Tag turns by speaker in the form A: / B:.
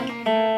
A: Música